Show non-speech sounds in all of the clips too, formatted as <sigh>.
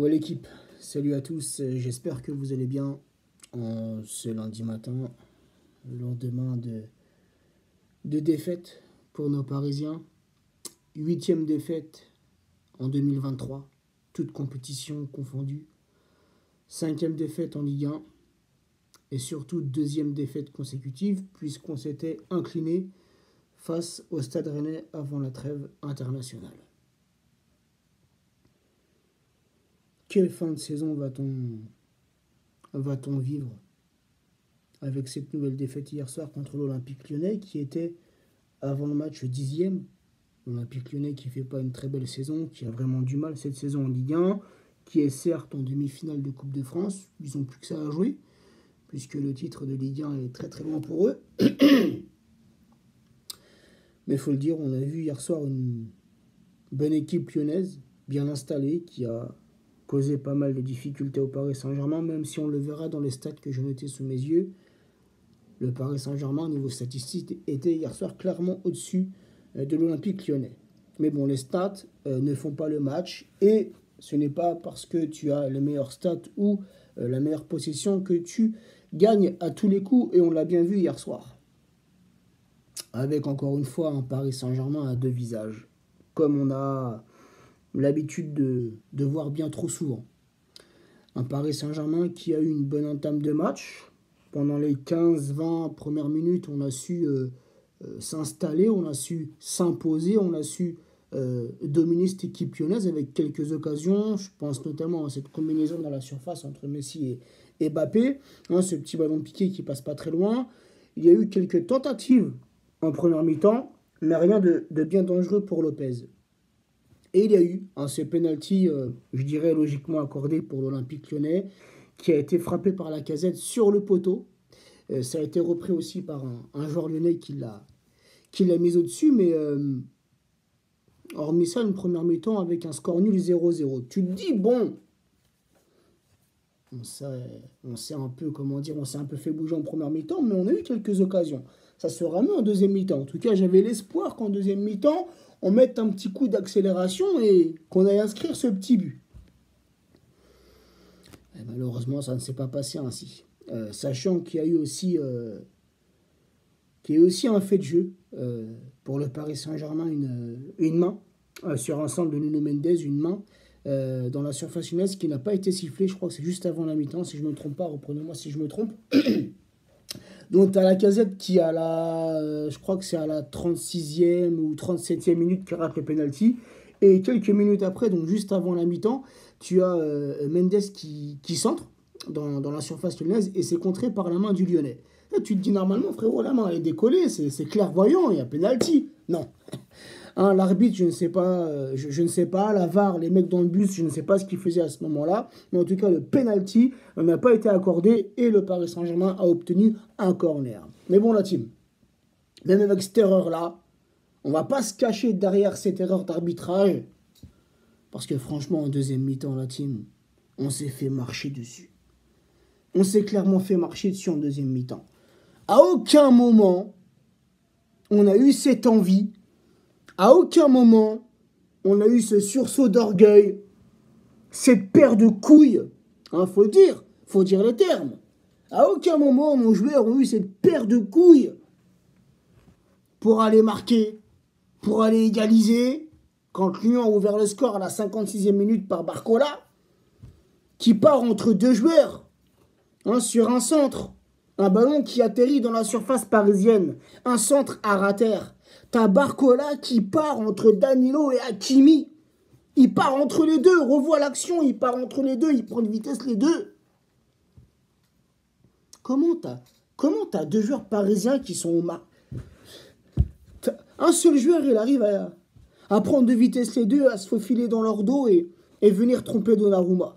Ouais l'équipe, salut à tous, j'espère que vous allez bien en ce lundi matin, le lendemain de, de défaite pour nos Parisiens. Huitième défaite en 2023, toute compétition confondue. Cinquième défaite en Ligue 1 et surtout deuxième défaite consécutive puisqu'on s'était incliné face au Stade Rennais avant la trêve internationale. Quelle fin de saison va-t-on va-t-on vivre avec cette nouvelle défaite hier soir contre l'Olympique lyonnais qui était avant le match dixième? L'Olympique lyonnais qui fait pas une très belle saison, qui a vraiment du mal cette saison en Ligue 1, qui est certes en demi-finale de Coupe de France, ils n'ont plus que ça à jouer, puisque le titre de Ligue 1 est très très loin pour eux. <clears throat> Mais il faut le dire, on a vu hier soir une bonne équipe lyonnaise, bien installée, qui a causé pas mal de difficultés au Paris Saint-Germain, même si on le verra dans les stats que je notais sous mes yeux. Le Paris Saint-Germain, au niveau statistique, était hier soir clairement au-dessus euh, de l'Olympique lyonnais. Mais bon, les stats euh, ne font pas le match et ce n'est pas parce que tu as les meilleurs stats ou euh, la meilleure possession que tu gagnes à tous les coups et on l'a bien vu hier soir. Avec encore une fois un Paris Saint-Germain à deux visages, comme on a l'habitude de, voir bien trop souvent. Un Paris Saint-Germain qui a eu une bonne entame de match. Pendant les 15-20 premières minutes, on a su euh, euh, s'installer, on a su s'imposer, on a su euh, dominer cette équipe lyonnaise avec quelques occasions. Je pense notamment à cette combinaison dans la surface entre Messi et, Mbappé. Hein, ce petit ballon piqué qui passe pas très loin. Il y a eu quelques tentatives en première mi-temps, mais rien de bien dangereux pour Lopez. Et il y a eu un ce penalty, euh, je dirais logiquement accordé pour l'Olympique lyonnais, qui a été frappé par la casette sur le poteau. Euh, ça a été repris aussi par un, joueur lyonnais qui l'a, mis au-dessus, mais euh, hormis ça, une première mi-temps avec un score nul 0-0. Tu te dis, bon, on s'est, un peu, comment dire, on s'est un peu fait bouger en première mi-temps, mais on a eu quelques occasions. Ça sera mieux en deuxième mi-temps. En tout cas, j'avais l'espoir qu'en deuxième mi-temps, on mette un petit coup d'accélération et qu'on aille inscrire ce petit but. malheureusement, ça ne s'est pas passé ainsi. Euh, sachant qu'il y a eu aussi, euh, un fait de jeu euh, pour le Paris Saint-Germain, une, une main sur un centre de Nuno Mendes, une main dans la surface lunaise qui n'a pas été sifflée. Je crois que c'est juste avant la mi-temps, si je ne me trompe pas. Reprenez-moi si je me trompe. <clears throat> Donc, tu as la casette qui, à la, euh, je crois que c'est à la 36e ou 37e minute, qui rate le penalty. Et quelques minutes après, donc juste avant la mi-temps, tu as euh, Mendes qui, qui centre dans, dans, la surface lyonnaise et c'est contré par la main du Lyonnais. tu te dis normalement, frérot, la main est décollée, c'est clairvoyant, il y a penalty. Non. Hein, l'arbitre, je ne sais pas, euh, je, ne sais pas. La VAR, les mecs dans le bus, je ne sais pas ce qu'ils faisaient à ce moment-là. Mais en tout cas, le penalty n'a pas été accordé et le Paris Saint-Germain a obtenu un corner. Mais bon, la team, même avec cette erreur-là, on va pas se cacher derrière cette erreur d'arbitrage. Parce que franchement, en deuxième mi-temps, la team, on s'est fait marcher dessus. On s'est clairement fait marcher dessus en deuxième mi-temps. À aucun moment, on a eu cette envie à aucun moment, on a eu ce sursaut d'orgueil, cette paire de couilles. Hein, faut le dire, faut dire les termes. À aucun moment, nos joueurs ont eu cette paire de couilles pour aller marquer, pour aller égaliser. Quand Lyon a ouvert le score à la 56e minute par Barcola, qui part entre deux joueurs, hein, sur un centre, un ballon qui atterrit dans la surface parisienne, un centre à rater. T'as Barcola qui part entre Danilo et Hakimi. Il part entre les deux. Revois l'action. Il part entre les deux. Il prend de vitesse les deux. Comment t'as comment deux joueurs parisiens qui sont au mar... Un seul joueur, il arrive à, prendre de vitesse les deux, à se faufiler dans leur dos et, et venir tromper Donnarumma.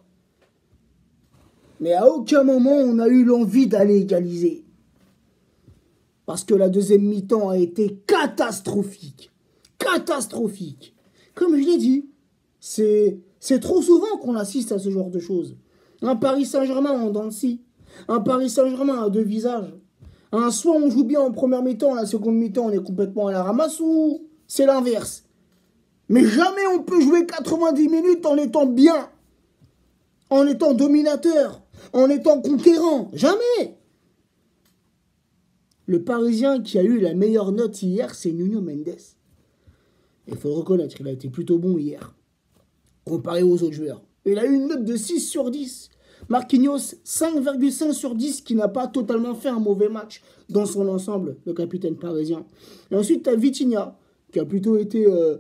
Mais à aucun moment on a eu l'envie d'aller égaliser. Parce que la deuxième mi-temps a été catastrophique. Catastrophique. Comme je l'ai dit, c'est, trop souvent qu'on assiste à ce genre de choses. Un Paris Saint-Germain en dents Un Paris Saint-Germain à deux visages. Un soit on joue bien en première mi-temps, la seconde mi-temps on est complètement à la ramasse ou c'est l'inverse. Mais jamais on peut jouer 90 minutes en étant bien. en étant dominateur, en étant conquérant. Jamais. Le Parisien qui a eu la meilleure note hier, c'est Nuno Mendes. Il faut reconnaître, il a été plutôt bon hier, comparé aux autres joueurs. Il a eu une note de 6 sur 10. Marquinhos, 5,5 sur 10, qui n'a pas totalement fait un mauvais match dans son ensemble, le capitaine parisien. Et ensuite, tu as Vitinha, qui a plutôt été, euh,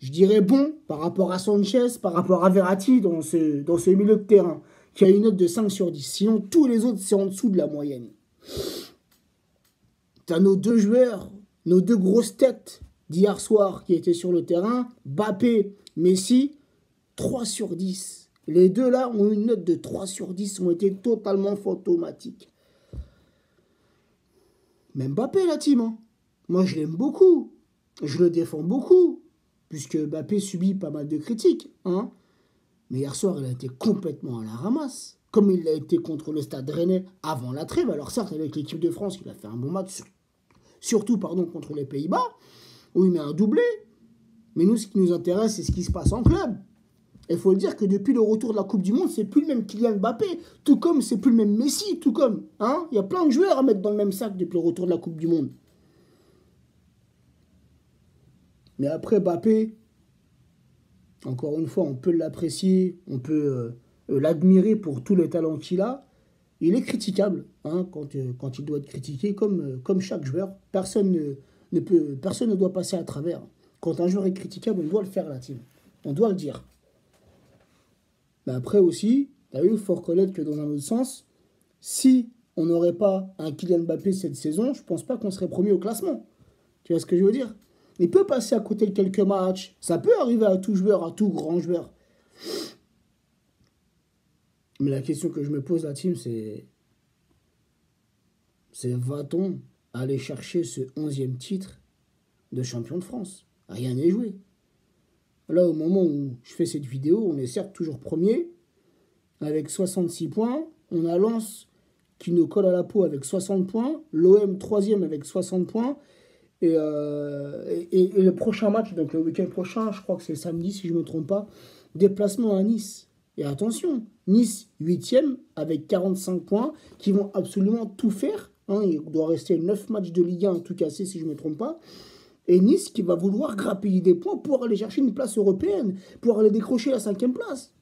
je dirais, bon par rapport à Sanchez, par rapport à Verratti dans ce, dans milieu de terrain, qui a une note de 5 sur 10. Sinon, tous les autres, c'est en dessous de la moyenne. Tu as nos deux joueurs, nos deux grosses têtes d'hier soir qui étaient sur le terrain, Bappé, Messi, 3 sur 10. Les deux là ont une note de 3 sur 10, ont été totalement fantomatiques. Même Mbappé, la team. Hein. Moi, je l'aime beaucoup. Je le défends beaucoup. Puisque Mbappé subit pas mal de critiques. Hein. Mais hier soir, il a été complètement à la ramasse. Comme il l'a été contre le Stade Rennais avant la trêve. Alors certes, avec l'équipe de France, il a fait un bon match. Surtout pardon, contre les Pays-Bas. Où il met un doublé. Mais nous, ce qui nous intéresse, c'est ce qui se passe en club. Il faut le dire que depuis le retour de la Coupe du Monde, c'est plus le même Kylian Mbappé, tout comme c'est plus le même Messi, tout comme. Hein Il y a plein de joueurs à mettre dans le même sac depuis le retour de la Coupe du Monde. Mais après Mbappé, encore une fois, on peut l'apprécier, on peut euh, euh, l'admirer pour tous les talents qu'il a. Il est critiquable hein, quand, euh, quand, il doit être critiqué, comme, comme chaque joueur. Personne ne, ne, ne doit passer à travers. Quand un joueur est critiquable, on doit le faire, la team. On doit le dire. Mais après aussi, il faut reconnaître que dans un autre sens, si on n'aurait pas un Kylian Mbappé cette saison, je pense pas qu'on serait premier au classement. Tu vois ce que je veux dire? Il peut passer à côté de quelques matchs. Ça peut arriver à tout joueur, à tout grand joueur. Mais la question que je me pose, la team, c'est. C'est va-t-on aller chercher ce 11e titre de champion de France? Rien n'est joué. Là, au moment où je fais cette vidéo, on est certes toujours premier, avec 66 points. On a Lens qui nous colle à la peau avec 60 points. L'OM troisième avec 60 points. Euh, et, et, le prochain match, donc le week-end prochain, je crois que c'est samedi si je ne me trompe pas, déplacement à Nice. Et attention, Nice 8 avec 45 points, qui vont absolument tout faire. Hein. il doit rester 9 matchs de Ligue 1 tout cassé si je ne me trompe pas. Et Nice qui va vouloir grappiller des points pour aller chercher une place européenne, pour aller décrocher la cinquième place.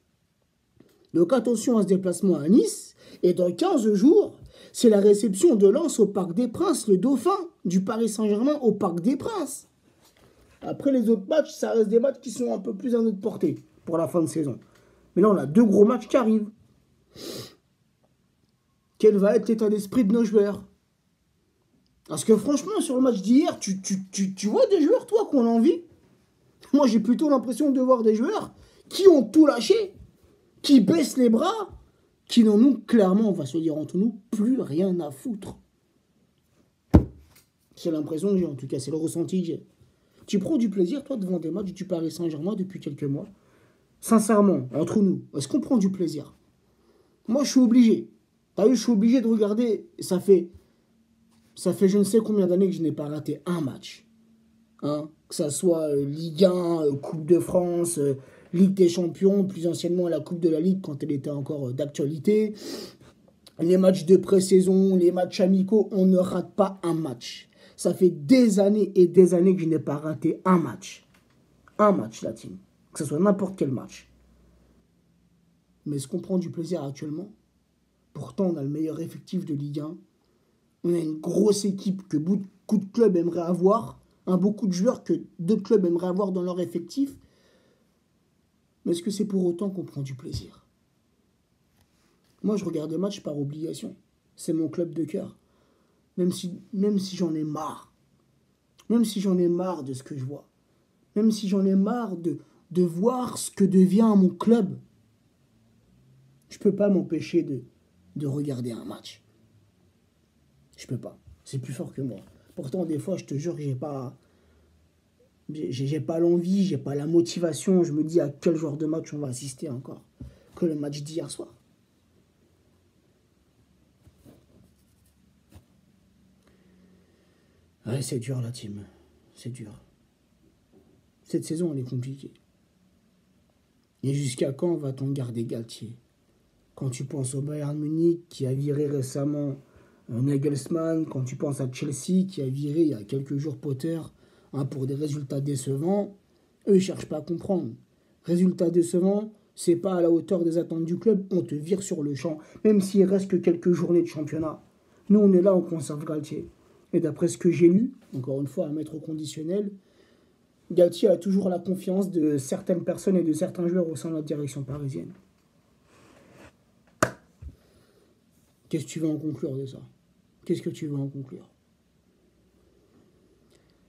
Donc attention à ce déplacement à Nice. Et dans 15 jours, c'est la réception de Lens au Parc des Princes, le dauphin du Paris Saint-Germain au Parc des Princes. Après les autres matchs, ça reste des matchs qui sont un peu plus à notre portée pour la fin de saison. Mais là, on a deux gros matchs qui arrivent. Quel va être l'état d'esprit de nos joueurs? Parce que franchement, sur le match d'hier, tu, tu, vois des joueurs, toi, qui ont envie Moi, j'ai plutôt l'impression de voir des joueurs qui ont tout lâché, qui baissent les bras, qui n'en ont clairement, on va se dire entre nous, plus rien à foutre. C'est l'impression que j'ai, en tout cas, c'est le ressenti que j'ai. Tu prends du plaisir, toi, devant des matchs du Paris Saint-Germain depuis quelques mois? Sincèrement, entre nous, est-ce qu'on prend du plaisir? Moi, je suis obligé. T'as vu, je suis obligé de regarder. Ça fait ça fait je ne sais combien d'années que je n'ai pas raté un match. Hein que ça soit euh, Ligue 1, euh, Coupe de France, euh, Ligue des Champions, plus anciennement la Coupe de la Ligue quand elle était encore d'actualité. Les matchs de pré-saison, les matchs amicaux, on ne rate pas un match. Ça fait des années et des années que je n'ai pas raté un match. Un match, la team. Que ce soit n'importe quel match. Mais est-ce qu'on prend du plaisir actuellement? Pourtant, on a le meilleur effectif de Ligue 1 on a une grosse équipe que beaucoup de clubs aimeraient avoir, un beaucoup de joueurs que d'autres clubs aimeraient avoir dans leur effectif. Mais est-ce que c'est pour autant qu'on prend du plaisir? Moi, je regarde des matchs par obligation. C'est mon club de cœur. Même si, même si j'en ai marre. Même si j'en ai marre de ce que je vois. Même si j'en ai marre de, de voir ce que devient mon club. Je peux pas m'empêcher de, de regarder un match. Je peux pas. C'est plus fort que moi. Pourtant, des fois, je te jure que j'ai pas. J'ai pas l'envie, j'ai pas la motivation. Je me dis à quel genre de match on va assister encore que le match d'hier soir. C'est dur la team. C'est dur. Cette saison, elle est compliquée. Et jusqu'à quand va-t-on garder Galtier? Quand tu penses au Bayern Munich qui a viré récemment un Nagelsmann, quand tu penses à Chelsea qui a viré il y a quelques jours Potter hein, pour des résultats décevants, eux ils cherchent pas à comprendre. Résultats décevants, c'est pas à la hauteur des attentes du club, on te vire sur le champ, même s'il reste que quelques journées de championnat. Nous on est là, on conserve Galtier. Et d'après ce que j'ai lu, encore une fois à mettre au conditionnel, Galtier a toujours la confiance de certaines personnes et de certains joueurs au sein de la direction parisienne. Qu'est-ce que tu veux en conclure de ça? Qu'est-ce que tu veux en conclure?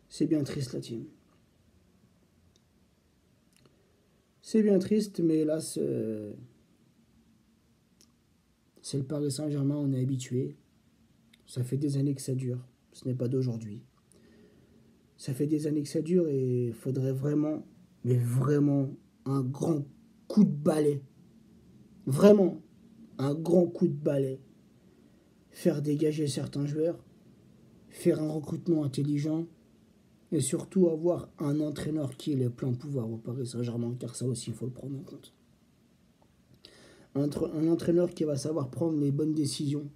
C'est bien triste la team. C'est bien triste, mais hélas, c'est le Paris Saint-Germain, on est habitué. Ça fait des années que ça dure. Ce n'est pas d'aujourd'hui. Ça fait des années que ça dure et il faudrait vraiment, mais vraiment, un grand coup de balai. Vraiment, un grand coup de balai faire dégager certains joueurs, faire un recrutement intelligent et surtout avoir un entraîneur qui ait le plein pouvoir au Paris Saint-Germain, car ça aussi, il faut le prendre en compte. Un, entraîneur qui va savoir prendre les bonnes décisions.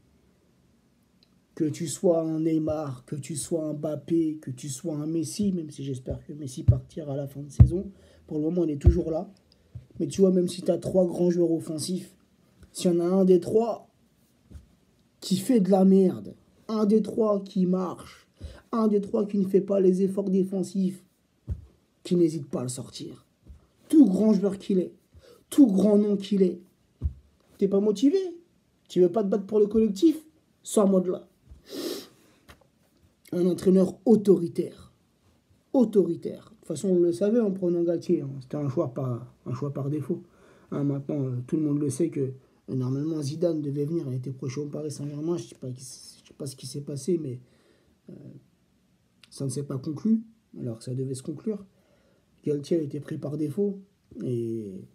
Que tu sois un Neymar, que tu sois un Mbappé, que tu sois un Messi, même si j'espère que Messi partira à la fin de saison. Pour le moment, il est toujours là. Mais tu vois, même si tu as trois grands joueurs offensifs, s'il y en a un des trois qui fait de la merde, un des trois qui marche, un des trois qui ne fait pas les efforts défensifs, qui n'hésite pas à le sortir. Tout grand joueur qu'il est, tout grand nom qu'il est. T'es pas motivé Tu veux pas te battre pour le collectif Sois mode là. Un entraîneur autoritaire. Autoritaire. De toute façon, on le savait en prenant Galtier. Hein. C'était un choix par, défaut. Hein, maintenant, euh, tout le monde le sait que Normalement, Zidane devait venir, il été proche au Paris Saint-Germain. Je ne sais, pas ce qui s'est passé, mais euh, ça ne s'est pas conclu, alors que ça devait se conclure. Galtier a été pris par défaut, et,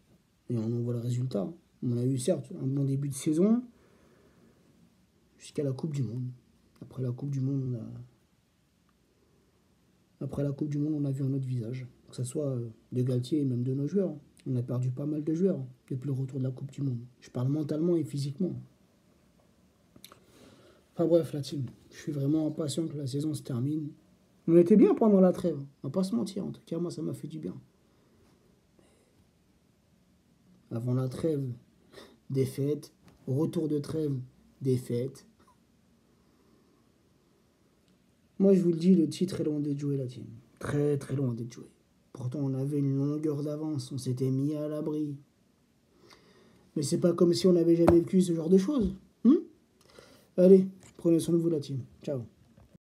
on en voit le résultat. On a eu certes un bon début de saison, jusqu'à la Coupe du Monde. Après la Coupe du Monde. Après la Coupe du Monde, on a vu un autre visage, que ce soit de Galtier et même de nos joueurs. On a perdu pas mal de joueurs depuis le retour de la Coupe du Monde. Je parle mentalement et physiquement. Enfin bref, la team, je suis vraiment impatient que la saison se termine. On était bien pendant la trêve, on va pas se mentir. En tout cas, moi, ça m'a fait du bien. Avant la trêve, défaite. Retour de trêve, défaite. Moi, je vous le dis, le titre est loin d'être joué, la team. Très, très loin d'être joué. Pourtant, on avait une longueur d'avance, on s'était mis à l'abri. Mais c'est pas comme si on n'avait jamais vécu ce genre de choses. Hmm Allez, prenez soin de vous la team. Ciao.